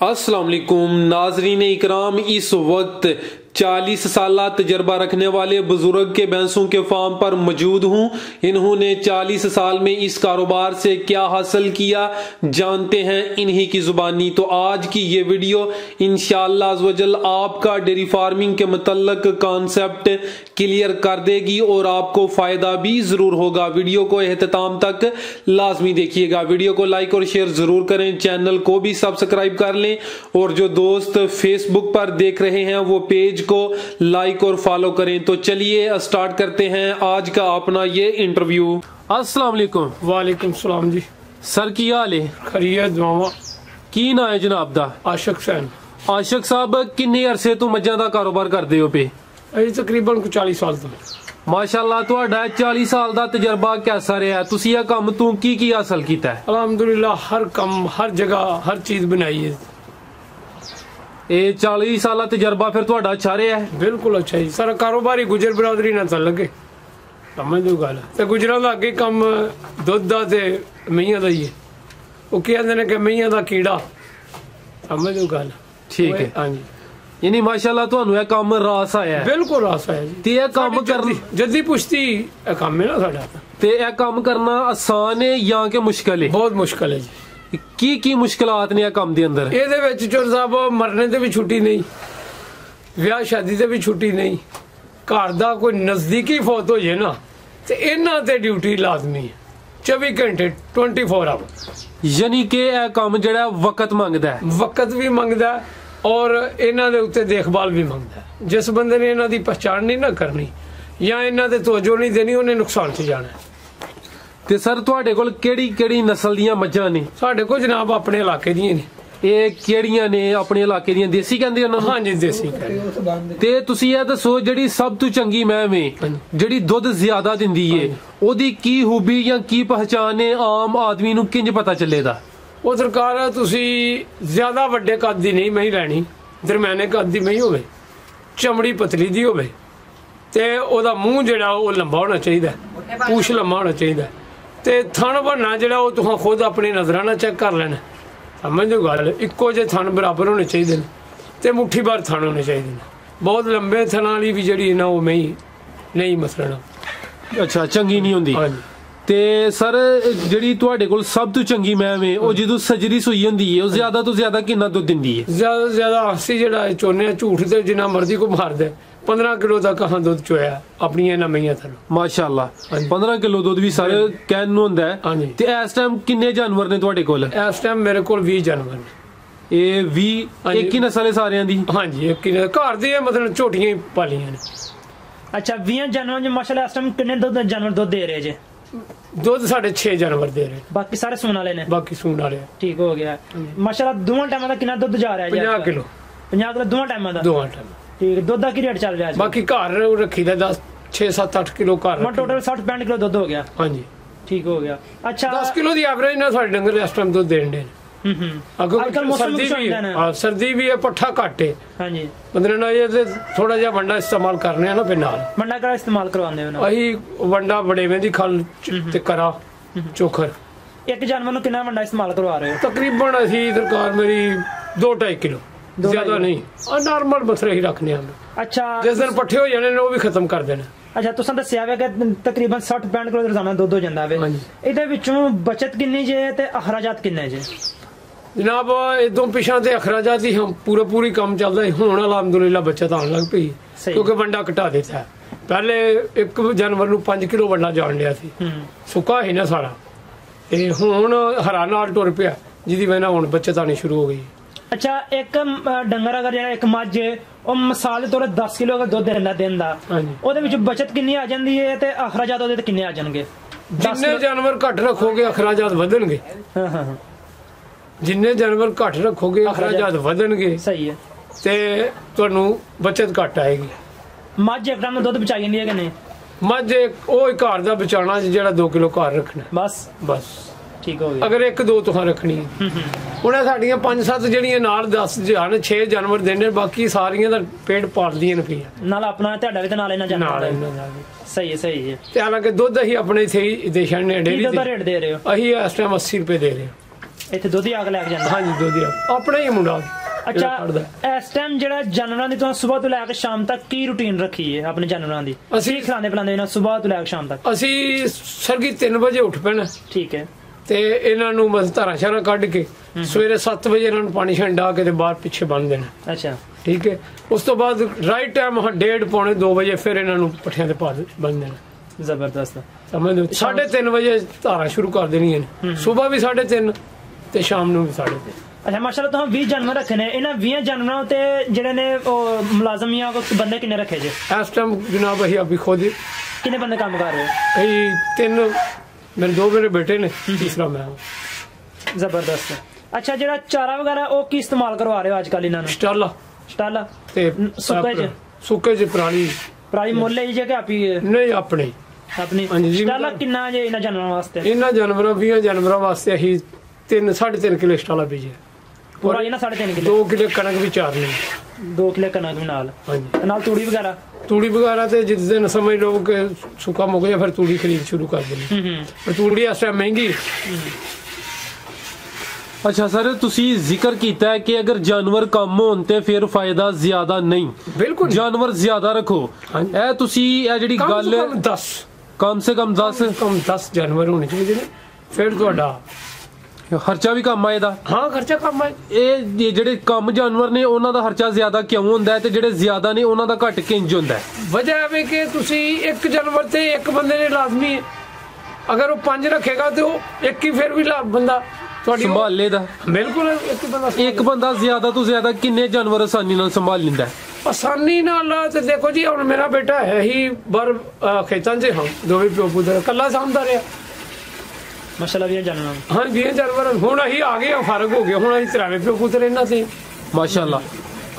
अस्सलाम वालेकुम नाजरीन इकराम इस वक्त 40 साल तजर्बा रखने वाले बुज़ुर्ग के भैंसों के फार्म पर मौजूद हूँ। इन्होंने 40 साल में इस कारोबार से क्या हासिल किया, जानते हैं इन्हीं की जुबानी। तो आज की ये वीडियो इनशालाजल आपका डेयरी फ़ार्मिंग के मतलब कॉन्सेप्ट क्लियर कर देगी और आपको फ़ायदा भी ज़रूर होगा। वीडियो को एहतमाम तक लाजमी देखिएगा। वीडियो को लाइक और शेयर ज़रूर करें। चैनल को भी सब्सक्राइब कर लें। और जो दोस्त फेसबुक पर देख रहे हैं, वो पेज को लाइक और फॉलो करें तो चलिए स्टार्ट करते हैं आज का अपना ये इंटरव्यू अस्सलाम वालेकुम ਵਾਲੇਕੁਮ ਸਲਾਮ ਜੀ ਸਰ ਕੀ ਹਾਲ ਹੈ ਖਰੀਆ ਦੁਆਵਾਂ ਕੀ ਨਾਂ ਹੈ ਜਨਾਬ ਦਾ ਆਸ਼ਕ ਸੈਨ ਆਸ਼ਕ ਸਾਹਿਬ ਕਿੰਨੇ ਅਰਸੇ ਤੋਂ ਮੱਝਾਂ ਦਾ ਕਾਰੋਬਾਰ ਕਰਦੇ ਹੋ ਪਏ ਅਸੀਂ ਤਕਰੀਬਨ ਕੁ 40 ਸਾਲ ਤੋਂ ਮਾਸ਼ਾਅੱਲਾ ਤੁਹਾਡਾ 40 ਸਾਲ ਦਾ ਤਜਰਬਾ ਕਿਹਦਾ ਰਿਹਾ ਤੁਸੀਂ ਇਹ ਕੰਮ ਤੋਂ ਕੀ ਕੀ ਹਾਸਲ ਕੀਤਾ ਹੈ ਅਲਹਮਦੁਲਿਲਾ ਹਰ ਕੰਮ ਹਰ ਜਗ੍ਹਾ ਹਰ ਚੀਜ਼ ਬਣਾਈ ਹੈ ਇਹ 40 ਸਾਲਾ ਤਜਰਬਾ ਫਿਰ ਤੁਹਾਡਾ ਅੱਛਾ ਰਿਹਾ ਹੈ? ਬਿਲਕੁਲ ਅੱਛਾ ਜੀ। ਸਾਰਾ ਕਾਰੋਬਾਰ ਹੀ ਗੁਜਰ ਬਰਾਦਰੀ ਨਾਲ ਚੱਲ ਲੱਗੇ। ਸਮਝ ਲਓ ਗੱਲ। ਤੇ ਗੁਜਰਾਂ ਦਾ ਅੱਗੇ ਕੰਮ ਦੁੱਧ ਦਾ ਤੇ ਮਈਆਂ ਦਾ ਹੀ ਹੈ। ਉਹ ਕਹਿੰਦੇ ਨੇ ਕਿ ਮਈਆਂ ਦਾ ਕੀੜਾ। ਸਮਝ ਲਓ ਗੱਲ। ਠੀਕ ਹੈ। ਹਾਂਜੀ। ਯਾਨੀ ਮਾਸ਼ਾਅੱਲਾ ਤੁਹਾਨੂੰ ਇਹ ਕੰਮ ਰਾਸ ਆਇਆ ਹੈ। ਬਿਲਕੁਲ ਆਸਾ ਹੈ ਜੀ। ਤੇ ਇਹ ਕੰਮ ਕਰਨ ਜੱਦੀ- ਜੱਦੀ ਪੁਸ਼ਤੀ ਇਹ ਕੰਮ ਹੈ ਨਾ ਸਾਡਾ। ਤੇ ਇਹ ਕੰਮ ਕਰਨਾ ਆਸਾਨ ਹੈ ਜਾਂ ਕਿ ਮੁਸ਼ਕਲ ਹੈ? ਬਹੁਤ ਮੁਸ਼ਕਲ ਹੈ ਜੀ। ਕੀ ਕੀ ਮੁਸ਼ਕਲਾਤ ਨੇ ਇਹ ਕੰਮ ਦੇ ਅੰਦਰ ਇਹਦੇ ਵਿੱਚ ਚੋਰ ਸਾਹਿਬ ਮਰਨੇ ਤੇ ਵੀ ਛੁੱਟੀ ਨਹੀਂ ਵਿਆਹ ਸ਼ਾਦੀ ਤੇ ਵੀ ਛੁੱਟੀ ਨਹੀਂ ਘਰ ਦਾ ਕੋਈ ਨਜ਼ਦੀਕੀ ਫੌਤ ਹੋ ਜੇ ਨਾ ਤੇ ਇਹਨਾਂ ਤੇ ਡਿਊਟੀ ਲਾਜ਼ਮੀ ਹੈ 24 ਘੰਟੇ 24 ਆਵਰ ਯਾਨੀ ਕਿ ਇਹ ਕੰਮ ਜਿਹੜਾ ਵਕਤ ਮੰਗਦਾ ਹੈ ਵਕਤ ਵੀ ਮੰਗਦਾ ਹੈ ਔਰ ਇਹਨਾਂ ਦੇ ਉੱਤੇ ਦੇਖਭਾਲ ਵੀ ਮੰਗਦਾ। ਜਿਸ ਬੰਦੇ ਨੇ ਇਹਨਾਂ ਦੀ ਪਛਾਣ ਨਹੀਂ ਨਾ ਕਰਨੀ ਜਾਂ ਇਹਨਾਂ ਦੇ ਤਵੱਜੋ ਨਹੀਂ ਦੇਣੀ ਉਹਨੇ ਨੁਕਸਾਨ 'ਚ ਜਾਣਾ। ਤੇ ਸਰ ਤੁਹਾਡੇ ਕੋਲ ਕਿਹੜੀ ਕਿਹੜੀ ਨਸਲ ਦੀਆਂ ਮੱਝਾਂ ਨੇ? ਸਾਡੇ ਕੋਲ ਜਨਾਬ ਆਪਣੇ ਇਲਾਕੇ ਦੀਆਂ ਨੇ। ਇਹ ਕਿਹੜੀਆਂ ਨੇ ਆਪਣੇ ਇਲਾਕੇ ਦੀਆਂ? ਦੇਸੀ ਕਹਿੰਦੇ ਉਹਨਾਂ ਨੂੰ? ਹਾਂਜੀ ਦੇਸੀ ਕਹਿੰਦੇ। ਤੇ ਤੁਸੀਂ ਇਹ ਦੱਸੋ ਜਿਹੜੀ ਸਭ ਤੋਂ ਚੰਗੀ ਮੈਂ ਵੇ ਹਾਂਜੀ। ਜਿਹੜੀ ਦੁੱਧ ਜ਼ਿਆਦਾ ਦਿੰਦੀ ਏ ਉਹਦੀ ਕੀ ਖੂਬੀ ਜਾਂ ਕੀ ਪਹਿਚਾਨ ਏ ਆਮ ਆਦਮੀ ਨੂੰ ਕਿੰਜ ਪਤਾ ਚੱਲੇਦਾ? ਉਹ ਸਰਕਾਰ ਤੁਸੀਂ ਜ਼ਿਆਦਾ ਵੱਡੇ ਕੱਦ ਦੀ ਨਹੀਂ ਮਹੀਂ ਲੈਣੀ ਦਰਮਿਆਨੇ ਕੱਦ ਦੀ ਮਹੀਂ ਹੋਵੇ ਚਮੜੀ ਪਤਲੀ ਦੀ ਹੋਵੇ ਤੇ ਉਹਦਾ ਮੂੰਹ ਜਿਹੜਾ ਉਹ ਲੰਬਾ ਹੋਣਾ ਚਾਹੀਦਾ। ਪੂਛ ਲੰਮਾ ਹੋਣਾ ਚਾਹੀਦਾ। ਤੇ ਥਣ ਬਣਨਾ ਜਿਹੜਾ ਉਹ ਤੁਸੀਂ ਖੁਦ ਆਪਣੀ ਨਜ਼ਰਾਂ ਨਾਲ ਚੈੱਕ ਕਰ ਲੈਣਾ। ਸਮਝੋ ਗੱਲ ਇੱਕੋ ਜਿਹੇ ਥਣ ਬਰਾਬਰ ਹੋਣੇ ਚਾਹੀਦੇ ਨੇ ਤੇ ਮੁੱਠੀ ਭਰ ਥਣ ਹੋਣੇ ਚਾਹੀਦੇ ਨੇ। ਬਹੁਤ ਲੰਬੇ ਥਣਾਂ ਵਾਲੀ ਵੀ ਜਿਹੜੀ ਨਾ ਉਹ ਮਹੀਂ ਨਹੀਂ ਮਸਲਣਾ। ਅੱਛਾ ਚੰਗੀ ਨਹੀਂ ਹੁੰਦੀ। ਹਾਂਜੀ। ਤੇ ਸਰ ਜਿਹੜੀ ਤੁਹਾਡੇ ਕੋਲ ਸਭ ਤੋਂ ਚੰਗੀ ਮੈਂ ਵੇ ਉਹ ਜਦੋਂ ਸਜਰੀ ਸੂਈ ਹੁੰਦੀ ਏ ਉਹ ਜ਼ਿਆਦਾ ਤੋਂ ਜ਼ਿਆਦਾ ਕਿੰਨਾ ਦੁੱਧ ਦਿੰਦੀ ਏ? ਜ਼ਿਆਦਾ ਤੋਂ ਜ਼ਿਆਦਾ ਅਸੀਂ ਜਿਹੜਾ ਹਾਂ ਝੂਠ ਤੇ ਜਿੰਨਾ ਮਰਜ਼ੀ ਕੋ ਮਾਰਦੇ 15 ਕਿਲੋ ਦਾ ਕਹਾਂ ਦੁੱਧ ਚੋਇਆ ਆਪਣੀਆਂ ਇਹਨਾਂ ਮਈਆਂ ਥਲ ਮਾਸ਼ਾਅੱਲਾ। ਹਾਂਜੀ। 15 ਕਿਲੋ ਦੁੱਧ ਵੀ ਸਾਰੇ ਕਹਿਣ ਨੂੰ ਹੁੰਦਾ ਹੈ। ਤੇ ਇਸ ਟਾਈਮ ਕਿੰਨੇ ਜਾਨਵਰ ਨੇ ਤੁਹਾਡੇ ਕੋਲ? ਇਸ ਟਾਈਮ ਮੇਰੇ ਕੋਲ 20 ਜਾਨਵਰ ਨੇ। ਇਹ 20 ਹਾਂਜੀ। ਇੱਕ ਹੀ ਨਸਲ ਹੈ ਸਾਰਿਆਂ ਦੀ? ਹਾਂਜੀ ਇੱਕ ਹੀ। ਘਰ ਦੀ ਮਤਲਬ ਝੋਟੀਆਂ ਹੀ ਪਾਲੀਆਂ ਨੇ। ਅੱਛਾ 20 ਜਾਨਵਰਾਂ ਚ ਮਾਸ਼ਾਅੱਲਾ ਇਸ ਟਾਈਮ ਕਿੰਨੇ ਦੁੱਧ ਜਾਨਵਰ ਦੁੱਧ ਦੇ ਰਹੇ ਜੇ? ਦੁੱਧ ਸਾਡੇ 6 ਜਾਨਵਰ ਦੇ ਰਹੇ। ਬਾਕੀ ਸਾਰੇ ਸੂਣ ਵਾਲੇ ਨੇ? ਬਾਕੀ ਸੂਣ ਵਾਲੇ ਆ। ਠੀਕ ਹੋ ਗਿਆ। ਮਾਸ਼ਾਅੱਲਾ ਦੋਵਾਂ ਟਾਈਮਾਂ ਦਾ ਕਿੰਨਾ ਦੁੱਧ ਜਾ ਰਿਹਾ ਜੀ 50 ਕਿਲੋ। 50 ਕਿਲੋ ਦੋਵਾਂ ਟਾਈਮਾਂ ਦਾ? ਦੋਵਾਂ ਟਾਈਮ। ਠੀਕ ਦੁੱਧ ਦਾ ਕੀ ਰੇਟ ਚੱਲ ਰਿਹਾ ਜੀ? ਬਾਕੀ ਘਰ ਰੱਖੀ ਦਾ 10 6 7 8 ਕਿਲੋ ਘਰ ਦਾ। ਟੋਟਲ 60 65 ਕਿਲੋ ਦੁੱਧ ਹੋ ਗਿਆ। ਹਾਂਜੀ। ਠੀਕ ਹੋ ਗਿਆ। ਅੱਛਾ। 10 ਕਿਲੋ ਦੀ ਐਵਰੇਜ ਨਾਲ ਸਾਡੇ ਡੰਗਰ ਇਸ ਟਾਈਮ ਦੁੱਧ ਦੇਣ ਦੇ ਹੂੰ ਹੂੰ। ਅੱਗੋਂ ਅੱਜ ਕੱਲ੍ਹ ਮੌਸਮ ਸਰਦੀ ਵੀ ਨਾ। ਹਾਂ ਸਰਦੀ ਵੀ ਹੈ ਪੱਠਾ ਘੱਟ ਹੈ ਹਾਂਜੀ। ਬੰਦੇ ਨਾਲ ਇਹ ਤੇ ਥੋੜਾ ਜਿਹਾ ਵੰਡਾ ਇਸਤੇਮਾਲ ਕਰਨੇ ਆ ਨਾ ਫਿਰ ਨਾਲ। ਮੰਡਾ ਕਰਾ ਇਸਤੇਮਾਲ ਕਰਵਾਉਂਦੇ ਹੋ ਨਾ? ਅਹੀ ਵੰਡਾ ਬੜੇਵੇਂ ਦੀ ਖਲ ਤੇ ਕਰਾ ਚੋਖਰ। ਇੱਕ ਜਾਨਵਰ ਨੂੰ ਕਿੰਨਾ ਮੰਡਾ ਇਸਤੇਮਾਲ ਕਰਵਾ ਰਹੇ ਹੋ? ਤਕਰੀਬਨ ਅਸੀਂ ਸਰਕਾਰ ਮੇਰੀ 2.5 ਕਿਲੋ ਜ਼ਿਆਦਾ ਨਹੀਂ। ਆ ਨਾਰਮਲ ਬਸਰੇ ਹੀ ਰੱਖਨੇ ਆ ਅੱਛਾ ਜਿਸ ਦਿਨ ਪੱਠੇ ਹੋ ਜਾਣੇ ਨੇ ਉਹ ਵੀ ਖਤਮ ਕਰ ਦੇਣਾ। ਅੱਛਾ ਤੁਸੀਂ ਦੱਸਿਆ ਵੇ ਕਿ ਤਕਰੀਬਨ 60 65 ਕਿਲੋ ਰੋਜ਼ਾਨਾ ਦੁੱਧ ਹੋ ਜਾਂਦਾ ਵੇ। ਇਹਦੇ ਵਿੱਚੋਂ ਬਚਤ ਕਿੰਨੀ ਜੇ ਤੇ ਅਖਰਾਜਾਤ ਕਿੰਨੇ ਜੇ? ਜਨਾਬ ਇਦੋਂ ਪਿਛਾਂ ਤੇ ਅਖਰਾਜਾਤ ਹੀ ਹਮ ਪੂਰਾ ਪੂਰੀ ਕੰਮ ਚੱਲਦਾ ਸੀ। ਹੁਣ ਅਲਹਮਦੁਲਿਲਾ ਬੱਚਤ ਆਉਣ ਲੱਗ ਪਈ। ਕਿਉਂਕਿ ਵੰਡਾ ਘਟਾ ਦਿੱਤਾ। ਪਹਿਲੇ ਇੱਕ ਜਾਨਵਰ ਨੂੰ 5 ਕਿਲੋ ਵੰਡਾ ਜਾਣ ਲਿਆ ਸੀ। ਸੁੱਕਾ ਹੀ ਨਾ ਸਾਰਾ। ਤੇ ਹੁਣ ਹਰਾ ਨਾਲ ਟੁਰ ਪਿਆ ਜਿਹਦੀ ਵਜ੍ਹਾ ਹੁਣ ਬੱਚਤ ਆਣੀ ਸ਼ੁਰੂ ਹੋ ਗਈ। ਅੱਛਾ ਇੱਕ ਡੰਗਰ ਅਗਰ ਜਿਹੜਾ ਇੱਕ ਮੱਝ ਉਹ ਮਿਸਾਲ ਦੇ ਤੌਰ ਤੇ 10 ਕਿਲੋ ਅਗਰ ਦੁੱਧ ਦਿੰਦਾ ਦਾ। ਹਾਂਜੀ। ਉਹਦੇ ਵਿੱਚ ਬਚਤ ਕਿੰਨੀ ਆ ਜਾਂਦੀ ਹੈ ਤੇ ਅਖਰਾਜਾਤ ਉਹਦੇ ਤੇ ਕਿੰਨੇ ਆ ਜਾਣਗੇ? ਜਿੰਨੇ ਜਾਨਵਰ ਘੱਟ ਰੱਖੋਗੇ ਅਖਰਾਜਾਤ ਵਧਣਗੇ। ਹਾਂ ਹਾਂ, ਜਿੰਨੇ ਜਾਨਵਰ ਘੱਟ ਰੱਖੋਗੇ ਅਖਰਾਜਾਤ ਵਧਣਗੇ ਸਹੀ ਹੈ। ਤੇ ਤੁਹਾਨੂੰ ਬਚਤ ਘੱਟ ਆਏਗੀ। ਮੱਝ ਇੱਕ ਟਾਈਮ ਦਾ ਦੁੱਧ ਬਚਾਈ ਜਾਂਦੀ ਹੈ ਕਿ ਨਹੀਂ? ਮੱਝ ਉਹ ਇੱਕ ਘਰ ਦਾ ਬਚਾਉਣਾ ਜਿਹੜਾ 2 ਕਿਲੋ ਘਰ ਰੱਖਣਾ। ਬਸ। ਬਸ। ਠੀਕ ਹੋ ਗਿਆ। ਅਗਰ ਇੱਕ ਦੋ ਤੁਹਾਂ ਰੱਖਣੀ ਹੈ। ਇਹ ਸਾਡੀਆਂ 5-7 ਜਿਹੜੀਆਂ ਨਾਲ 10 ਜਾਨ 6 ਜਾਨਵਰ ਦੇਣੇ ਬਾਕੀ ਸਾਰੀਆਂ ਦਾ ਪੇਟ ਪਾਲਦੀਆਂ ਨੇ ਪਈਆਂ। ਨਾਲ ਆਪਣਾ ਤੁਹਾਡਾ ਵੀ ਤੇ ਨਾਲ ਇਹਨਾਂ ਨਾਲ ਦਾ ਵੀ। ਸਹੀ ਹੈ ਸਹੀ ਹੈ। ਤੇ ਹਾਲਾਂਕੇ ਦੁੱਧ ਅਸੀਂ ਆਪਣੇ ਇੱਥੇ ਦੇਸ਼ਾਂ ਨੇ ਡੇਰੀ ਤੇ ਰੇਟ ਦੇ ਰਹੇ ਹੋ? ਅਸੀਂ ਇਸ ਟਾਈਮ 80 ਰੁਪਏ ਦੇ ਰਹੇ ਹਾਂ। ਇੱਥੇ ਦੁੱਧ ਹੀ ਆ ਕੇ ਲੈ ਕੇ ਜਾਂਦਾ। ਹਾਂਜੀ ਦੁੱਧ ਹੀ ਆ। ਆਪਣਾ ਹੀ ਮੁੰਡਾ। ਅੱਛਾ ਕੱਢਦਾ। ਇਸ ਟਾਈਮ ਜਿਹੜਾ ਜਾਨਵਰਾਂ ਦੀ ਤੁਸੀਂ ਸਵੇਰ ਤੋਂ ਲੈ ਕੇ ਸ਼ਾਮ ਤੱਕ ਕੀ ਰੁਟੀਨ ਰੱਖੀ ਹੈ ਆਪਣੇ ਜਾਨਵਰਾਂ ਦੀ? ਅਸੀਂ- ਕੀ ਖਿਲਾਉਂਦੇ ਪਿਲਾਉਂਦੇ ਇਹਨਾਂ ਸਵੇਰ ਤੋਂ ਲੈ ਕੇ ਸ਼ਾਮ ਤੱਕ? ਅਸੀਂ ਸਰਗੀ 3 ਵਜੇ ਉੱਠ ਪੈਣਾ। ਠੀਕ ਹੈ ਤੇ ਇਹਨਾਂ ਨੂੰ ਬਸ ਧਾਰਾਂ ਸ਼ਾਰਾਂ ਕੱਢ ਕੇ ਸਵੇਰੇ 7 ਵਜੇ ਇਹਨਾਂ ਨੂੰ ਪਾਣੀ ਛੰਡਾ ਕੇ ਤੇ ਬਾਹਰ ਪਿੱਛੇ ਬੰਨ ਦੇਣਾ। ਅੱਛਾ। ਠੀਕ ਹੈ ਉਸ ਤੋਂ ਬਾਅਦ ਰਾਈਟ ਟਾਈਮ ਡੇਢ ਪੌਣੇ 2 ਵਜੇ ਫਿਰ ਇਹਨਾਂ ਨੂੰ ਪੱਠਿਆਂ ਤੇ ਪਾ ਦੇ ਬੰਨ ਦੇਣਾ। ਜ਼ਬਰਦਸਤ। ਸਮਝਦੇ ਹੋ? 3:30 ਵਜੇ ਧਾਰਾਂ ਸ਼ੁਰੂ ਕਰ ਦੇਣੀਆਂ ਨੇ। ਸਵੇਰ ਵੀ 3:30 ਤੇ ਸ਼ਾਮ ਨੂੰ ਵੀ 3:30 ਅੱਛਾ ਮਾਸ਼ਾਅੱਲਾ ਤੁਸੀਂ 20 ਜਾਨਵਰ ਰੱਖੇ ਨੇ। ਇਹਨਾਂ 20 ਜਾਨਵਰਾਂ ਤੇ ਜਿਹੜੇ ਨੇ ਉਹ ਮੁਲਾਜ਼ਮ ਜਾਂ ਬੰਦੇ ਕਿੰਨੇ ਰੱਖੇ ਜੇ? ਇਸ ਟਾਈਮ ਜਨਾਬ ਅਸੀਂ ਅਭੀ ਖੁਦ ਕਿੰਨੇ ਬੰਦੇ ਕੰਮ ਕਰ ਰਹੇ ਹੋ? ਅਸੀਂ ਤਿੰਨ ਮੇਰੇ ਦੋ ਮੇਰੇ ਬੇਟੇ ਨੇ ਤੀਸਰਾ ਮੈਂ। ਜ਼ਬਰਦਸਤ। ਅੱਛਾ ਜਿਹੜਾ ਚਾਰਾ ਵਗੈਰਾ ਉਹ ਕੀ ਇਸਤੇਮਾਲ ਕਰਵਾ ਰਹੇ ਹੋ ਅੱਜ ਕੱਲ ਇਹਨਾਂ ਨੂੰ? ਸਟਾਲਾ। ਸਟਾਲਾ? ਤੇ ਸੁੱਕੇ ਚ? ਸੁੱਕੇ ਚ ਪੁਰਾਣੀ। ਪ੍ਰਾਈ ਮੁੱਲ ਹੀ ਜੇ ਕਿ ਆਪੀ ਨਹੀਂ ਆਪਣੇ। ਆਪਣੀ। ਸਟਾਲਾ ਕਿੰਨਾ ਜੇ ਇਹਨਾਂ ਜਾਨਵਰਾਂ ਵਾਸਤੇ? ਇਹਨਾਂ ਜਾਨਵਰਾਂ 20 ਜਾਨਵਰਾਂ ਵਾਸਤੇ ਅਸੀਂ 3 3.5 ਕਿਲੋ ਸਟਾਲਾ ਬੀਜਿਆ। ਪੂਰਾ ਇਹਨਾਂ 3.5 ਕਿਲੋ। 2 ਕਿਲੋ ਕਣਕ ਵੀ ਚਾਰਨੀ 2 ਕਿਲੋ ਕਣਕ ਵੀ ਨਾਲ। ਹਾਂਜੀ। ਨਾਲ ਤੂੜੀ ਵਗੈਰਾ? ਤੂੜੀ ਵਗੈਰਾ ਤੇ ਜਿਸ ਦਿਨ ਸਮਝ ਲਓ ਕਿ ਸੁੱਕਾ ਮੁੱਕ ਜਾ ਫਿਰ ਤੂੜੀ ਖਰੀਦ ਸ਼ੁਰੂ ਕਰ ਦੇਣੀ ਹੂੰ ਹੂੰ। ਪਰ ਤੂੜੀ ਇਸ ਟਾਈਮ ਮਹਿੰਗੀ। ਅੱਛਾ ਸਰ ਤੁਸੀਂ ਜ਼ਿਕਰ ਕੀਤਾ ਹੈ ਕਿ ਅਗਰ ਜਾਨਵਰ ਕਮ ਹੋਣ ਤੇ ਫਿਰ ਫਾਇਦਾ ਜ਼ਿਆਦਾ ਨਹੀਂ। ਬਿਲਕੁਲ। ਜਾਨਵਰ ਜ਼ਿਆਦਾ ਰੱਖੋ। ਹਾਂਜੀ। ਇਹ ਤੁਸੀਂ ਇਹ ਜਿਹੜੀ ਕਮ ਗੱਲ ਸੇ ਕਮ 10 ਕਮ ਸੇ ਕਮ 10 ਕਮ 10 ਜਾਨਵਰ ਹੋਣੇ ਚਾਹੀਦੇ ਨੇ। ਫਿਰ ਤੁਹਾਡਾ ਖਰਚਾ ਵੀ ਕਮ ਆਏਦਾ ਹਾਂ ਖਰਚਾ ਕਮ ਹੈ ਇਹ ਜਿਹੜੇ ਕਮ ਜਾਨਵਰ ਨੇ ਉਹਨਾਂ ਦਾ ਖਰਚਾ ਜ਼ਿਆਦਾ ਕਿਉਂ ਹੁੰਦਾ ਹੈ ਤੇ ਜਿਹੜੇ ਜ਼ਿਆਦਾ ਨੇ ਉਹਨਾਂ ਦਾ ਘੱਟ ਕਿੰਜ ਹੁੰਦਾ ਹੈ? ਵਜ੍ਹਾ ਹੈ ਕਿ ਤੁਸੀਂ ਇੱਕ ਜਾਨਵਰ ਤੇ ਇੱਕ ਬੰਦੇ ਨੇ ਲਾਜ਼ਮੀ ਹੈ। ਅਗਰ ਉਹ ਪੰਜ ਰੱਖੇਗਾ ਤੇ ਉਹ ਇੱਕ ਹੀ ਫਿਰ ਵੀ ਲਾ ਬੰਦਾ ਤੁਹਾਡੀ ਸੰਭਾਲੇ ਦਾ। ਬਿਲਕੁਲ ਇੱਕ ਬੰਦਾ ਇੱਕ ਬੰਦਾ ਜ਼ਿਆਦਾ ਤੋਂ ਜ਼ਿਆਦਾ ਕਿੰਨੇ ਜਾਨਵਰ ਆਸਾਨੀ ਨਾਲ ਸੰਭਾਲ ਲੈਂਦਾ ਹੈ? ਆਸਾਨੀ ਨਾਲ ਤੇ ਦੇਖੋ ਜੀ ਹੁਣ ਮੇਰਾ ਬੇਟਾ ਹੈ ਹੀ ਬਰ ਖੇਤਾਂ 'ਚ ਹਾਂ ਦੋਵੇਂ ਪਿਓ ਪੁੱਤਰ ਕੱਲਾ ਸਾਂਭਦਾ ਰਿਹਾ। ਮਾਸ਼ਾਅੱਲਾ ਵੀ ਜਾਨਵਰਾਂ। ਹਾਂ ਵੀ ਜਾਨਵਰ ਹੁਣ ਅਸੀਂ ਆ ਗਏ ਫ਼ਰਕ ਹੋ ਗਿਆ ਹੁਣ ਅਸੀਂ ਤਰਾਵੇ ਪਿਓ ਪੁੱਤਰ ਇਹਨਾਂ ਤੇ। ਮਾਸ਼ਾਅੱਲਾ।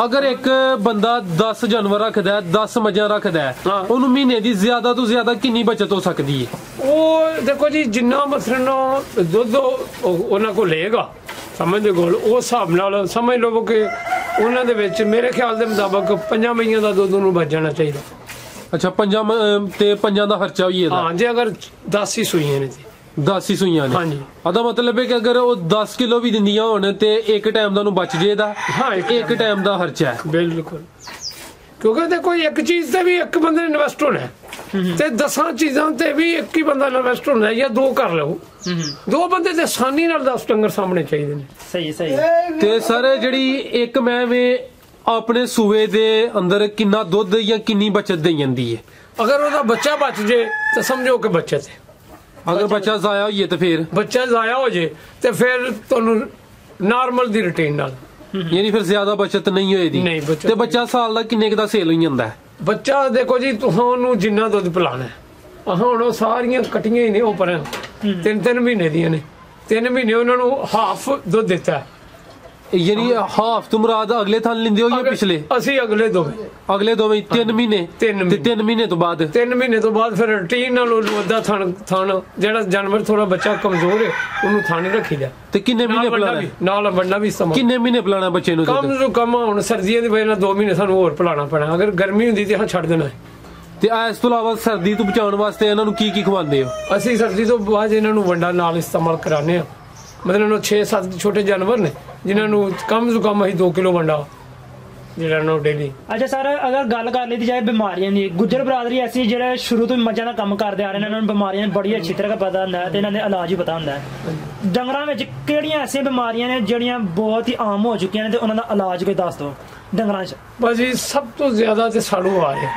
ਅਗਰ ਇੱਕ ਬੰਦਾ 10 ਜਾਨਵਰ ਰੱਖਦਾ ਹੈ 10 ਮੱਝਾਂ ਰੱਖਦਾ ਹੈ। ਉਹਨੂੰ ਮਹੀਨੇ ਦੀ ਜ਼ਿਆਦਾ ਤੋਂ ਜ਼ਿਆਦਾ ਕਿੰਨੀ ਬਚਤ ਹੋ ਸਕਦੀ ਹੈ? ਉਹ ਦੇਖੋ ਜੀ ਜਿੰਨਾ ਮਸਲਨ ਉਹ ਦੁੱਧ ਉਹ- ਉਹ- ਉਹਨਾਂ ਕੋਲ ਲਏਗਾ ਸਮਝਦੇ ਕੋਲ। ਉਸ ਹਿਸਾਬ ਨਾਲ ਸਮਝ ਲਓ ਕਿ ਉਹਨਾਂ ਦੇ ਵਿੱਚ ਮੇਰੇ ਖਿਆਲ ਦੇ ਮੁਤਾਬਕ ਪੰਜਾਂ ਮਈਆਂ ਦਾ ਦੁੱਧ ਉਹਨੂੰ ਬਚ ਜਾਣਾ ਚਾਹੀਦਾ। ਅੱਛਾ ਪੰਜਾਂ ਤੇ ਪੰਜਾਂ ਦਾ ਖਰਚਾ ਵੀ ਇਹਦਾ। ਹਾਂ ਜੇ ਅਗਰ 10 ਹੀ ਸੂਈਆਂ ਨੇ ਜੀ। 10 ਹੀ ਸੂਈਆਂ ਨੇ। ਹਾਂਜੀ। ਉਹਦਾ ਮਤਲਬ ਹੈ ਕਿ ਅਗਰ ਉਹ 10 ਕਿਲੋ ਵੀ ਦਿੰਦੀਆਂ ਹੋਣ ਤੇ ਇੱਕ ਟਾਈਮ ਦਾ ਉਹਨੂੰ ਬਚ ਜੇਦਾ ਹਾਂ, ਇੱਕ ਟਾਈਮ ਦਾ ਖਰਚਾ ਹੈ। ਬਿਲਕੁਲ। ਕਿਉਂਕਿ ਦੇਖੋ ਇੱਕ ਚੀਜ਼ ਤੇ ਵੀ ਇੱਕ ਬੰਦੇ ਨੇ ਇਨਵੈਸਟ ਹੋਣਾ। ਤੇ ਦਸਾਂ ਚੀਜ਼ਾਂ ਤੇ ਵੀ ਇੱਕ ਹੀ ਬੰਦਾ ਇਨਵੈਸਟ ਹੋਣਾ ਜਾਂ ਦੋ ਕਰ ਲਓ। ਦੋ ਬੰਦੇ ਤੇ ਆਸਾਨੀ ਨਾਲ 10 ਡੰਗਰ ਸਾਹਮਣੇ ਚਾਹੀਦੇ ਨੇ। ਸਹੀ ਸਹੀ ਤੇ ਸਰ ਜਿਹੜੀ ਇੱਕ ਮੈਂ ਵੇ ਆਪਣੇ ਸੂਏ ਦੇ ਅੰਦਰ ਕਿੰਨਾ ਦੁੱਧ ਜਾਂ ਕਿੰਨੀ ਬਚਤ ਦੇ ਜਾਂਦੀ ਹੈ? ਅਗਰ ਉਹਦਾ ਬੱਚਾ ਬਚ ਜੇ ਤਾਂ ਸਮਝੋ ਕਿ ਬੱਚਤ ਹੈ। ਅਗਰ ਬੱਚਾ ਜ਼ਾਇਆ ਹੋਈਏ ਤੇ ਫਿਰ? ਬੱਚਾ ਜ਼ਾਇਆ ਹੋ ਜੇ ਤੇ ਫਿਰ ਤੁਹਾਨੂੰ ਨਾਰਮਲ ਦੀ ਰੁਟੀਨ ਨਾਲ। ਯਾਨੀ ਫਿਰ ਜ਼ਿਆਦਾ ਬਚਤ ਨਹੀਂ ਬੱਚਤ ਤੇ ਬੱਚਾ ਸਾਲ ਦਾ ਕਿੰਨੇ ਕੁ ਦਾ ਸੇਲ ਹੋਈ ਜਾਂਦਾ ਹੈ? ਬੱਚਾ ਦੇਖੋ ਜੀ ਤੁਹਾਨੂੰ ਜਿੰਨਾ ਦੁੱਧ ਪਿਲਾਣਾ ਹੁਣ ਉਹ ਸਾਰੀਆਂ ਕਟੀਆਂ ਹੀ ਨੇ ਉਹ ਪਰ ਤਿੰਨ ਤਿੰਨ ਮਹੀਨੇ ਦੀਆਂ ਨੇ। ਤਿੰਨ ਮਹੀਨੇ ਉਹਨਾਂ ਨੂੰ ਹਾਫ ਦੁੱਧ ਦਿੱਤਾ ਹੈ। ਯਾਨੀ ਹਾਫ ਤੋਂ ਮੁਰਾਦ ਅਗਲੇ ਥਾਂ ਲੈਂਦੇ ਹੋ ਜਾਂ ਪਿਛਲੇ? ਅਸੀਂ ਅਗਲੇ ਦੋ ਅਗਲੇ ਦੋਵੇਂ 3 ਮਹੀਨੇ। ਤਿੰਨ ਤੇ। 3 ਮਹੀਨੇ ਤੋਂ ਬਾਅਦ। ਤਿੰਨ ਮਹੀਨੇ ਤੋਂ ਬਾਅਦ ਫਿਰ ਰੁਟੀਨ ਨਾਲ ਉਹਨੂੰ ਅੱਧਾ ਥਣ ਥਣ ਜਿਹੜਾ ਜਾਨਵਰ ਥੋੜਾ ਬੱਚਾ ਕਮਜ਼ੋਰ ਹੈ ਉਹਨੂੰ ਥਾਣੇ ਰੱਖੀਦਾ ਤੇ ਕਿੰਨੇ ਮਹੀਨੇ ਪਿਲਾਣਾ? ਨਾਲ ਵੱਡਾ ਵੀ ਸਮਾਂ। ਕਿੰਨੇ ਮਹੀਨੇ ਪਿਲਾਣਾ ਬੱਚੇ ਨੂੰ ਕੰਮ ਜੋ ਕੰਮ ਹੁਣ ਸਰਦੀਆਂ ਦੀ ਵਜ੍ਹਾ ਨਾਲ 2 ਮਹੀਨੇ ਸਾਨੂੰ ਹੋਰ ਪਿਲਾਣਾ ਪੈਣਾ। ਅਗਰ ਗਰਮੀ ਹੁੰਦੀ ਤੇ ਹਾਂ ਛੱਡ ਦੇਣਾ। ਤੇ ਆ ਇਸ ਤੋਂ ਇਲਾਵਾ ਸਰਦੀ ਤੋਂ ਬਚਾਉਣ ਵਾਸਤੇ ਇਹਨਾਂ ਨੂੰ ਕੀ ਕੀ ਖਵਾਉਂਦੇ ਹੋ? ਅਸੀਂ ਸਰਦੀ ਤੋਂ ਬਾਅਦ ਇਹਨਾਂ ਨੂੰ ਵੰਡਾ ਨਾਲ ਇਸਤੇਮਾਲ ਕਰਾਉਂਦੇ ਆ ਮਤਲਬ ਉਹ 6-7 ਛੋਟੇ ਜਾਨਵਰ ਨੇ ਜਿਨ੍ਹਾਂ ਨੂੰ ਕਮ ਤੋਂ ਕਮ ਅਸੀਂ 2 ਕਿਲੋ ਵੰਡਾ ਜਿਹੜਾ ਨੂੰ ਡੇਲੀ ਅੱਛਾ ਸਰ ਅਗਰ ਗੱਲ ਕਰ ਲਈ ਜਾਏ ਬਿਮਾਰੀਆਂ ਦੀ ਗੁੱਜਰ ਬਰਾਦਰੀ ਐਸੀ ਜਿਹੜੇ ਸ਼ੁਰੂ ਤੋਂ ਮੱਝਾਂ ਦਾ ਕੰਮ ਕਰਦੇ ਆ ਰਹੇ ਨੇ ਇਹਨਾਂ ਨੂੰ ਬਿਮਾਰੀਆਂ ਦਾ ਬੜੀ ਅੱਛੀ ਤਰ੍ਹਾਂ ਪਤਾ ਹੁੰਦਾ ਹੈ ਤੇ ਇਹਨਾਂ ਦੇ ਇਲਾਜ ਵੀ ਪਤਾ ਹੁੰਦਾ ਹੈ। ਡੰਗਰਾਂ ਵਿੱਚ ਕਿਹੜੀਆਂ ਐਸੀਆਂ ਬਿਮਾਰੀਆਂ ਨੇ ਜਿਹੜੀਆਂ ਬਹੁਤ ਹੀ ਆਮ ਹੋ ਚੁੱਕੀਆਂ ਨੇ ਤੇ ਉਹਨਾਂ ਦਾ ਇਲਾਜ ਕੋਈ ਦੱਸ ਦਿਓ ਡੰਗਰਾਂ 'ਚ? ਬਸ ਜੀ ਸਭ ਤੋਂ ਜ਼ਿਆਦਾ ਤੇ ਸਾੜੂ ਆ ਰਿਹਾ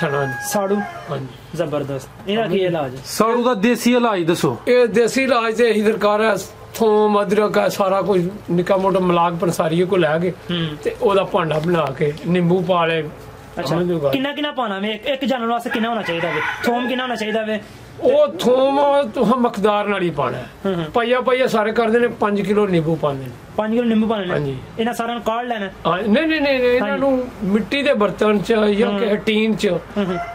ਥਣਾ ਸਾੜੂ? ਹਾਂਜੀ। ਜ਼ਬਰਦਸਤ। ਇਹਦਾ ਕੀ ਇਲਾਜ? ਸਾੜੂ ਦਾ ਦੇਸੀ ਇਲਾਜ ਦੱਸੋ। ਇਹ ਦੇਸੀ ਇਲਾਜ ਤੇ ਇਹੀ ਦਰਕਾਰ ਹੈ ਥੋਮ ਅਦਰਕ ਸਾਰਾ ਕੁਝ ਨਿੱਕਾ ਮੋਟਾ ਮਲਾਕ ਪੰਸਾਰੀਏ ਕੋ ਲੈ ਕੇ ਤੇ ਉਹਦਾ ਭਾਂਡਾ ਬਣਾ ਕੇ ਨਿੰਬੂ ਪਾ ਲੈ ਅੱਛਾ। ਕਿੰਨਾ ਕਿੰਨਾ ਪਾਣਾ ਵੇ? ਇੱਕ- ਜਾਨਵਰ ਵਾਸਤੇ ਕਿੰਨਾ ਹੋਣਾ ਚਾਹੀਦਾ ਵੇ? ਥੋਮ ਕਿੰਨਾ ਹੋਣਾ ਚਾਹੀਦਾ ਵੇ? ਉਹ ਥੋਮ ਤੁਹਾਂ ਮਕਦਾਰ ਨਾਲ ਹੀ ਪਾਣਾ। ਪਈਆ ਪਈਆ ਸਾਰੇ ਕਰਦੇ ਨੇ 5 ਕਿਲੋ ਨਿੰਬੂ ਪਾਉਂਦੇ ਨੇ। 5 ਕਿਲੋ ਨਿੰਬੂ ਪਾਣੇ ਨੇ? ਹਾਂਜੀ। ਇਹਨਾਂ ਸਾਰਿਆਂ ਨੂੰ ਕਾੜ ਲੈਣਾ? ਨਹੀਂ ਨਹੀਂ ਨਹੀਂ ਇਹਨਾਂ। ਨੂੰ ਮਿੱਟੀ ਦੇ ਬਰਤਨ ਚ ਜਾਂ ਕਿ ਟੀਨ ਚ।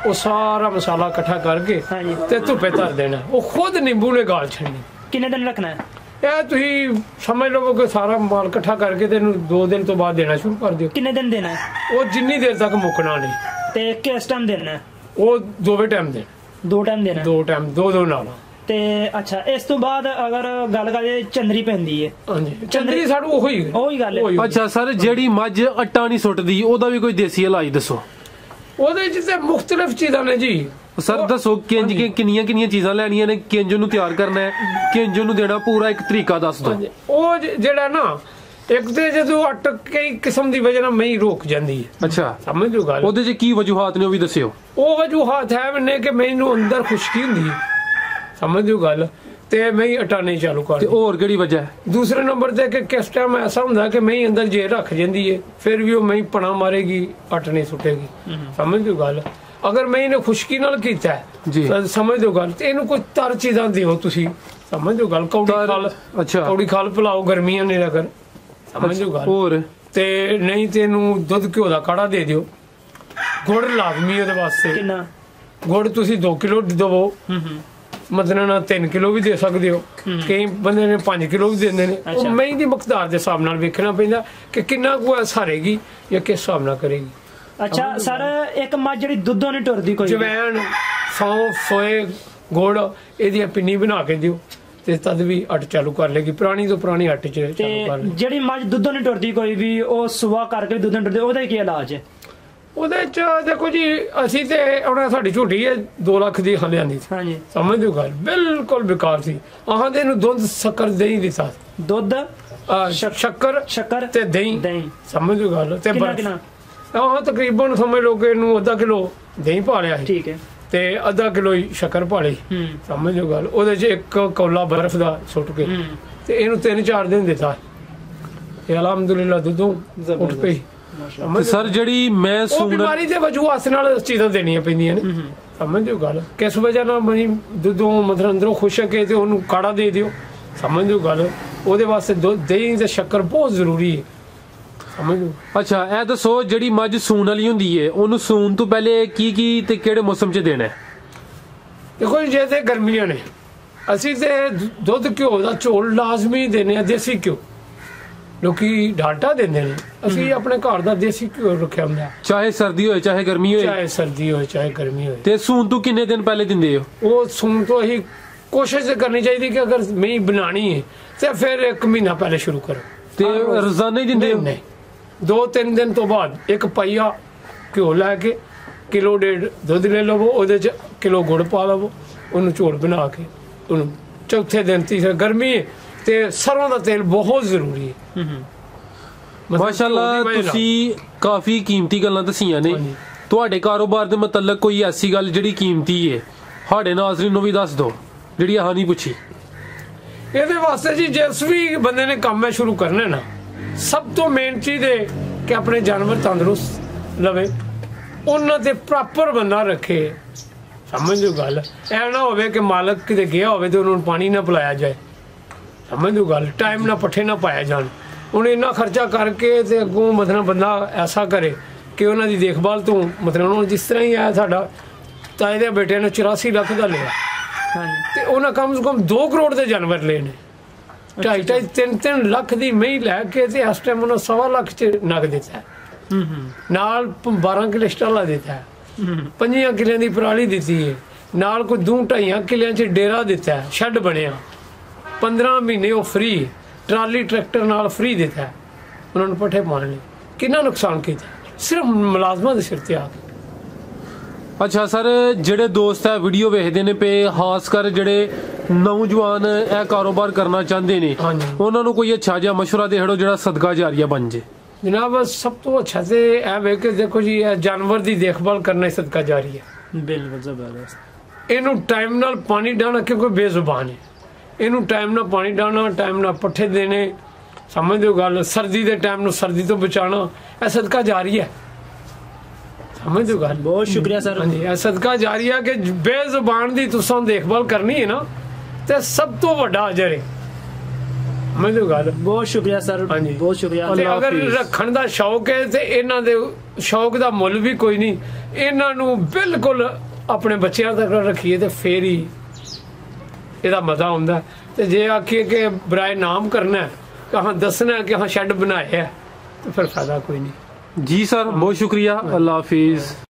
ਉਹ ਸਾਰਾ ਮਸਾਲਾ ਇਕੱਠਾ ਕਰਕੇ। ਤੇ ਧੁੱਪੇ ਧਰ ਦੇਣਾ। ਉਹ ਖੁਦ ਨਿੰਬੂ ਨੇ ਗਾਲ ਛੱਡਣੀ। ਕਿੰਨੇ ਦਿਨ ਰੱਖਣਾ ਹੈ? ਇਹ ਤੁਸੀਂ ਸਮਝ ਲਓ ਕਿ ਸਾਰਾ ਮਾਲ ਇਕੱਠਾ ਕਰਕੇ ਤੇ ਇਹਨੂੰ 2 ਦਿਨ ਤੋਂ ਬਾਅਦ ਦੇਣਾ ਸ਼ੁਰੂ ਕਰ ਦਿਓ। ਕਿੰਨੇ ਦਿਨ ਦੇਣਾ? ਹੈ ਉਹ ਜਿੰਨੀ ਦੇਰ ਤੱਕ ਮੁੱਕਣਾ ਨਹੀਂ। ਤੇ ਕਿਸ ਟਾਈਮ ਦੇਣਾ? ਹੈ ਉਹ ਦੋਵੇਂ ਟਾਈਮ ਦੇ ਦੋ ਟਾਈਮ ਦੇਣਾ? ਹੈ। ਦੋ ਟਾਈਮ ਦੋ ਦੋ ਨਾਲ। ਤੇ ਅੱਛਾ ਇਸ ਤੋਂ ਬਾਅਦ ਅਗਰ ਗੱਲ ਕਰੀਏ ਚੰਦਰੀ ਪੈਂਦੀ ਹੈ ਹਾਂਜੀ। ਚੰਦਰੀ ਸਾਡੂ ਉਹੀ ਹੈ। ਉਹੀ ਗੱਲ ਹੈ। ਉਹੀ। ਅੱਛਾ ਸਰ ਜਿਹੜੀ ਮੱਝ ਅੱਟਾ ਨਹੀਂ ਸੁੱਟਦੀ ਉਹਦਾ ਵੀ ਕੋਈ ਦੇਸੀ ਇਲਾਜ ਦੱਸੋ। ਉਹਦੇ ਚ ਤੇ ਮੁxtਲਫ ਚੀਜ਼ਾਂ ਨੇ ਜੀ। ਸਰ ਦੱਸੋ ਕਿੰਜ ਕਿ ਕਿੰਨੀਆਂ ਕਿੰਨੀਆਂ ਚੀਜ਼ਾਂ ਲੈਣੀਆਂ ਨੇ? ਕਿੰਜ ਨੂੰ ਤਿਆਰ ਕਰਨਾ ਹੈ? ਕਿੰਜ ਨੂੰ ਦੇਣਾ ਪੂਰਾ ਇੱਕ ਤਰੀਕਾ ਦੱਸ ਦਿਓ। ਉਹ ਜਿਹੜਾ ਨਾ ਇੱਕ ਤੇ ਜਦੋਂ ਅਟ ਕਈ ਕਿਸਮ ਦੀ ਵਜ੍ਹਾ ਨਾਲ ਮਈ ਰੁਕ ਜਾਂਦੀ ਹੈ। ਅੱਛਾ। ਸਮਝ ਜੋ ਗੱਲ। ਉਹਦੇ 'ਚ ਕੀ ਵਜੂਹਾਤ ਨੇ ਉਹ ਵੀ ਦੱਸਿਓ। ਉਹ ਵਜੂਹਾਤ ਹੈ ਮੈਨੇ ਕਿ ਮੈਨੂੰ ਅੰਦਰ ਖੁਸ਼ਕੀ ਹੁੰਦੀ ਹੈ। ਸਮਝ ਜੋ ਗੱਲ। ਤੇ ਮੈਂ ਅਟਾ ਨਹੀਂ ਚਾਲੂ ਤੇ ਕਰਦੀ ਹੋਰ ਕਿਹੜੀ ਵਜ੍ਹਾ ਹੈ? ਦੂਸਰੇ ਨੰਬਰ ਤੇ ਕਿ ਕਿਸ ਟਾਈਮ ਐਸਾ ਹੁੰਦਾ ਕਿ ਮੈਂ ਅੰਦਰ ਜੇ ਰੱਖ ਜਾਂਦੀ ਹੈ ਫਿਰ ਵੀ ਉਹ ਮੈਂ ਪਣਾ ਮਾਰੇਗੀ ਅਟ ਨਹੀਂ ਸੁੱਟੇਗੀ। ਸਮਝ ਜੋ ਗੱਲ। ਅਗਰ ਮੈਂ ਇਹਨੇ ਖੁਸ਼ਕੀ ਨਾਲ ਕੀਤਾ ਹੈ, ਜੀ। ਤਾਂ ਸਮਝ ਜੋ ਗੱਲ। ਤੇ ਇਹਨੂੰ ਕੋਈ ਤਰ ਚੀਜ਼ਾਂ ਦਿਓ ਤੁਸੀਂ। ਸਮਝ ਗੱਲ। ਕੌੜੀ ਖਾਲ ਅੱਛਾ। ਕੌੜੀ ਖਾਲ ਪਿਲਾਓ ਗਰਮੀਆਂ ਨੇ ਅਗਰ। ਸਮਝ ਗੱਲ। ਹੋਰ? ਤੇ ਨਹੀਂ ਤੇ ਇਹਨੂੰ ਦੁੱਧ ਘਿਓ ਦਾ ਕਾੜਾ ਦੇ ਦਿਓ। ਗੁੜ ਲਾਜ਼ਮੀ ਉਹਦੇ ਵਾਸਤੇ। ਕਿੰਨਾ? ਗੁੜ ਤੁਸੀਂ 2 ਕਿਲੋ ਦੇਵੋ। ਹੂੰ ਹੂੰ। ਮਤਲਬ ਨਾਲ 3 ਕਿਲੋ ਵੀ ਦੇ ਸਕਦੇ ਹੋ। ਕਈ ਬੰਦੇ ਨੇ 5 ਕਿਲੋ ਵੀ ਦਿੰਦੇ ਨੇ। ਉਹ ਅੱਛਾ। ਮਹੀਂ ਦੀ ਮਕਦਾਰ ਦੇ ਹਿਸਾਬ ਨਾਲ ਵੇਖਣਾ ਪੈਂਦਾ ਕਿ ਕਿੰਨਾ ਕੁ ਸਾਰੇਗੀ ਜਾਂ ਕਿਸ ਹਿਸਾਬ ਨਾਲ ਕਰੇਗੀ। ਅੱਛਾ ਸਰ ਇੱਕ ਮੱਝ ਜਿਹੜੀ ਦੁੱਧੋਂ ਨਹੀਂ ਟੁਰਦੀ ਕੋਈ ਜਵੈਣ ਸੌਂਫ ਸੋਏ ਗੁੜ ਇਹਦੀਆਂ ਪਿੰਨੀ ਬਣਾ ਕੇ ਦਿਓ। ਤੇ ਤਦ ਵੀ ਅੱਟ ਚਾਲੂ ਕਰ ਲੇਗੀ। ਪੁਰਾਣੀ ਤੋਂ ਪੁਰਾਣੀ ਅੱਟ ਚ ਚਾਲੂ ਕਰ ਲੈ ਜਿਹੜੀ ਮੱਝ ਦੁੱਧੋਂ ਨਹੀਂ ਟੁਰਦੀ ਕੋਈ ਵੀ ਉਹ ਸੁਆ ਕਰਕੇ ਦੁੱਧ ਨਹੀਂ ਟੁਰਦੀ ਉਹਦਾ ਕੀ ਇਲਾਜ ਹੈ? ਉਹਦੇ ਚ ਦੇਖੋ ਜੀ ਅਸੀਂ ਤੇ ਉਹਨਾਂ ਸਾਡੀ ਝੋਟੀ ਹੈ 2 ਲੱਖ ਦੀ ਹਲਿਆਂ ਦੀ ਹਾਂਜੀ। ਸਮਝ ਦਿਓ ਗੱਲ ਬਿਲਕੁਲ ਬੇਕਾਰ ਸੀ। ਆਹਾਂ ਦੇ ਨੂੰ ਦੁੱਧ ਸ਼ੱਕਰ ਦਹੀਂ ਦੀ ਸਾਥ ਦੁੱਧ ਸ਼ੱਕਰ ਸ਼ੱਕਰ ਤੇ ਦਹੀਂ। ਦਹੀਂ। ਸਮਝ ਦਿਓ ਗੱਲ ਤੇ ਕਿੰਨਾ ਬਰਫ਼। ਆਹ ਤਕਰੀਬਨ ਸਮਝ ਲਓ ਕਿ ਇਹਨੂੰ ਅੱਧਾ ਕਿਲੋ ਦਹੀਂ ਪਾ ਲਿਆ ਸੀ। ਠੀਕ ਹੈ। ਤੇ ਅੱਧਾ ਕਿਲੋ ਹੀ ਸ਼ੱਕਰ ਪਾ ਲਈ ਹੂੰ। ਸਮਝ ਜੋ ਗੱਲ। ਉਹਦੇ 'ਚ ਇੱਕ ਕੌਲਾ ਬਰਫ਼ ਦਾ ਸੁੱਟ ਕੇ ਹੂੰ। ਤੇ ਇਹਨੂੰ ਤਿੰਨ ਚਾਰ ਦਿਨ ਦਿੱਤਾ। ਇਹ ਅਲਹਮਦੁਲਿਲਾ ਦੁੱਧੋਂ ਉੱਠ ਪਈ। ਤੇ ਸਮਝ ਸਰ ਜਿਹੜੀ ਮੈਂ ਉਹ ਸੁਣ ਬਿਮਾਰੀ ਦੇ ਵਜੂ ਹੱਥ ਨਾਲ ਚੀਜ਼ਾਂ ਦੇਣੀਆਂ ਪੈਂਦੀਆਂ ਨੇ। ਸਮਝ ਜੋ ਗੱਲ। ਕਿਸ ਵਜ੍ਹਾ ਨਾਲ ਮਨੀ ਦੁੱਧੋਂ ਮਤਲਬ ਅੰਦਰੋਂ ਖੁਸ਼ਕ ਹੈ ਤੇ ਉਹਨੂੰ ਕਾੜਾ ਦੇ ਦਿਓ? ਸਮਝ ਜੋ ਗੱਲ। ਉਹਦੇ ਵਾਸਤੇ ਦਹੀਂ ਤੇ ਸ਼ੱਕਰ ਬਹੁਤ ਜ਼ਰੂਰੀ ਹੈ। ਸਮਝ ਅੱਛਾ ਇਹ ਦੱਸੋ ਜਿਹੜੀ ਮੱਝ ਸੂਣ ਵਾਲੀ ਹੁੰਦੀ ਹੈ ਉਹਨੂੰ ਸੂਣ ਤੋਂ ਪਹਿਲੇ ਕੀ ਕੀ ਤੇ ਕਿਹੜੇ ਮੌਸਮ 'ਚ ਦੇਣਾ? ਹੈ ਦੇਖੋ ਜੀ, ਜੇ ਤੇ ਗਰਮੀਆਂ ਨੇ ਅਸੀਂ ਤੇ ਦੁੱਧ ਘਿਓ ਦਾ ਝੋਲ ਲਾਜ਼ਮੀ ਦੇਨੇ ਆ ਦੇਸੀ ਘਿਓ। ਲੋਕੀ ਡਾਟਾ ਦਿੰਦੇ ਨੇ ਅਸੀਂ ਆਪਣੇ ਘਰ ਦਾ ਦੇਸੀ ਘਿਓ ਰੱਖਿਆ ਹੁੰਦਾ। ਚਾਹੇ ਸਰਦੀ ਹੋਏ ਚਾਹੇ ਗਰਮੀ ਹੋਏ। ਚਾਹੇ ਸਰਦੀ ਹੋਵੇ ਚਾਹੇ ਗਰਮੀ ਹੋਵੇ ਤੇ ਸੂਣ ਤੋਂ ਕਿੰਨੇ ਦਿਨ ਪਹਿਲੇ ਦਿੰਦੇ ਹੋ? ਉਹ ਸੁਣ ਤੋਂ ਹੀ ਕੋਸ਼ਿਸ਼ ਕਰਨੀ ਚਾਹੀਦੀ ਕਿ ਅਗਰ ਮੈਂ ਬਣਾਣੀ ਹੈ ਤੇ ਫਿਰ ਇੱਕ ਮਹੀਨਾ ਪਹਿਲੇ ਸ਼ੁਰੂ ਕਰੋ। ਤੇ। ਰੋਜ਼ਾਨਾ ਹੀ ਦਿੰਦੇ ਨਹੀਂ ਹੋ ਨਹੀਂ। ਦੋ ਤਿੰਨ ਦਿਨ ਤੋਂ ਬਾਅਦ ਇੱਕ ਪਈਆ ਘਿਓ ਲੈ ਕੇ ਕਿਲੋ ਡੇਢ ਦੁੱਧ ਲੈ ਲਵੋ ਉਹਦੇ ਚ ਕਿਲੋ ਗੁੜ ਪਾ ਲਵੋ ਉਹਨੂੰ ਝੋਲ ਬਣਾ ਕੇ ਉਹਨੂੰ ਚੌਥੇ ਦਿਨ ਤੀਸਰੇ ਗਰਮੀ ਤੇ ਸਰੋਂ ਦਾ ਤੇਲ ਬਹੁਤ ਜ਼ਰੂਰੀ ਹੈ ਮਤਲਬ ਮਾਸ਼ਾਅੱਲਾ ਦੀ। ਤੁਸੀਂ ਕਾਫੀ ਕੀਮਤੀ ਗੱਲਾਂ ਦਸੀਆਂ ਨੇ। ਤੁਹਾਡੇ ਕਾਰੋਬਾਰ ਦੇ ਮੁਤਲਕ ਕੋਈ ਐਸੀ ਗੱਲ ਜਿਹੜੀ ਕੀਮਤੀ ਹੈ ਸਾਡੇ ਨਾਜ਼ਰੀਨ ਨੂੰ ਵੀ ਦੱਸ ਦਿਓ ਜਿਹੜੀ ਆਹ ਨਹੀਂ ਪੁੱਛੀ। ਇਹਦੇ ਵਾਸਤੇ ਜੀ ਜਿਸ ਵੀ ਬੰਦੇ ਨੇ ਕੰਮ ਹੈ ਸ਼ੁਰੂ ਕਰਨਾ ਨਾ। ਸਭ ਤੋਂ ਮੇਨ ਚੀਜ਼ ਹੈ ਕਿ ਆਪਣੇ ਜਾਨਵਰ ਤੰਦਰੁਸਤ ਲਵੇ ਉਹਨਾਂ ਤੇ ਪ੍ਰੋਪਰ ਬੰਦਾ ਰੱਖੇ। ਸਮਝੋ ਗੱਲ। ਐ ਨਾ ਹੋਵੇ ਕਿ ਮਾਲਕ ਕਿਤੇ ਗਿਆ ਹੋਵੇ ਤੇ ਉਹਨਾਂ ਪਾਣੀ ਨਾ ਪਿਲਾਇਆ ਜਾਏ। ਸਮਝੋ ਗੱਲ। ਟਾਈਮ ਨਾਲ ਪੱਠੇ ਨਾ ਪਾਇਆ ਜਾਣ। ਹੁਣ ਇੰਨਾ ਖਰਚਾ ਕਰਕੇ ਤੇ ਅੱਗੋਂ ਮਤਲਬ ਬੰਦਾ ਐਸਾ ਕਰੇ ਕਿ ਉਹਨਾਂ ਦੀ ਦੇਖਭਾਲ ਤੋਂ ਮਤਲਬ ਉਹਨਾਂ ਨੂੰ ਜਿਸ ਤਰ੍ਹਾਂ ਹੀ ਆਇਆ ਸਾਡਾ ਤਾਏ ਦੇ ਬੇਟੇ ਨੇ 84 ਲੱਖ ਦਾ ਲਿਆ। ਹਾਂਜੀ। ਤੇ ਉਹਨਾਂ ਕਮ ਸੇ ਕਮ 2 ਕਰੋੜ ਦੇ ਜਾਨਵਰ ਲਏ ਨੇ। ਢਾਈ ਢਾਈ ਤਿੰਨ ਤਿੰਨ ਲੱਖ ਦੀ ਮਹੀਂ ਲੈ ਕੇ ਤੇ ਇਸ ਟਾਈਮ ਉਹਨਾਂ ਸਵਾ ਲੱਖ ਚ ਨਗ ਦਿੱਤਾ ਹੈ। ਨਾਲ ਪ- 12 ਕਿਲੇ ਸਟਾਲਾ ਦਿੱਤਾ ਪੰਜੀਆਂ ਕਿਲਿਆਂ ਦੀ ਪਰਾਲੀ ਦਿੱਤੀ ਹੈ। ਨਾਲ ਕੋਈ ਦੂ ਢਾਈਆਂ ਕਿਲਿਆਂ ਚ ਡੇਰਾ ਦਿੱਤਾ ਸ਼ੈੱਡ ਬਣਿਆ। 15 ਮਹੀਨੇ ਉਹ ਫ੍ਰੀ ਟਰਾਲੀ ਟਰੈਕਟਰ ਨਾਲ ਫ੍ਰੀ ਦਿੱਤਾ। ਉਹਨਾਂ ਨੂੰ ਪੱਠੇ ਪਾਉਣੇ ਨੇ ਕਿੰਨਾ ਨੁਕਸਾਨ ਕੀਤਾ ਸਿਰਫ ਮੁਲਾਜ਼ਮਾਂ ਦੇ ਸਿਰ ਤੇ ਆ ਅੱਛਾ ਸਰ ਜਿਹੜੇ ਦੋਸਤ ਹੈ ਵੀਡੀਓ ਵੇਖਦੇ ਨੇ ਪਏ ਖਾਸ ਕਰ ਜਿਹੜੇ ਨੌਜਵਾਨ ਇਹ ਕਾਰੋਬਾਰ ਕਰਨਾ ਚਾਹੁੰਦੇ ਨੇ। ਹਾਂਜੀ। ਉਹਨਾਂ ਨੂੰ ਕੋਈ ਅੱਛਾ ਜਿਹਾ ਮਸ਼ਵਰਾ ਦੇ ਹੜੋ ਜਿਹੜਾ ਸਦਕਾ ਜਾਰੀਆ ਬਣ ਜੇ। ਜਨਾਬ ਸਭ ਤੋਂ ਅੱਛਾ ਤੇ ਇਹ ਵੇ ਕਿ ਦੇਖੋ ਜੀ ਇਹ ਜਾਨਵਰ ਦੀ ਦੇਖਭਾਲ ਕਰਨਾ ਹੀ ਸਦਕਾ ਜਾਰੀ ਹੈ ਬਿਲਕੁਲ ਜ਼ਬਰਦਸਤ। ਇਹਨੂੰ ਟਾਈਮ ਨਾਲ ਪਾਣੀ ਡਾਣਾ ਕਿਉਂਕਿ ਬੇਜ਼ੁਬਾਨ ਹੈ। ਇਹਨੂੰ ਟਾਈਮ ਨਾਲ ਪਾਣੀ ਡਾਣਾ ਟਾਈਮ ਨਾਲ ਪੱਠੇ ਦੇਣੇ ਸਮਝਦੇ ਹੋ ਗੱਲ ਸਰਦੀ ਦੇ ਟਾਈਮ ਨੂੰ ਸਰਦੀ ਤੋਂ ਬਚਾਉਣਾ ਇਹ ਸਦਕਾ ਜਾਰੀ ਹੈ। ਸਮਝਦੇ ਹੋ ਗੱਲ। ਬਹੁਤ ਸ਼ੁਕਰੀਆ ਸਰ। ਹਾਂਜੀ ਇਹ ਸਦਕਾ ਜਾਰੀ ਹੈ ਕਿ ਬੇਜ਼ੁਬਾਨ ਦੀ ਤੁਸੀਂ ਦੇਖਭਾਲ ਕਰਨੀ ਹੈ ਨਾ ਤੇ ਸਭ ਤੋਂ ਵੱਡਾ ਅਜਰ ਹੈ ਹੋ ਗੱਲ ਬਹੁਤ ਸ਼ੁਕਰੀਆ ਸਰ। ਬਹੁਤ ਸ਼ੁਕਰੀਆ ਤੇ ਅਗਰ। ਰੱਖਣ ਦਾ ਸ਼ੌਕ ਹੈ ਤੇ ਇਹਨਾਂ ਦੇ ਸ਼ੌਕ ਦਾ ਮੁੱਲ ਵੀ ਕੋਈ ਨਹੀਂ ਇਹਨਾਂ ਨੂੰ ਬਿਲਕੁਲ ਆਪਣੇ ਬੱਚਿਆਂ ਤੱਕ ਰੱਖੀਏ ਤੇ ਫੇਰ ਹੀ ਇਹਦਾ ਮਜ਼ਾ ਆਉਂਦਾ ਤੇ ਜੇ ਆਖੀਏ ਕਿ ਬਰਾਏ ਨਾਮ ਕਰਨਾ ਕਹਾਂ ਦੱਸਣਾ ਕਿ ਹਾਂ ਸ਼ੈੱਡ ਬਣਾਇਆ ਤੇ ਫਿਰ ਫਾਇਦਾ ਕੋਈ ਨਹੀਂ ਜੀ ਸਰ ਬਹੁਤ ਸ਼ੁਕਰੀਆ ਅੱਲਾ ਹਾਫਿਜ਼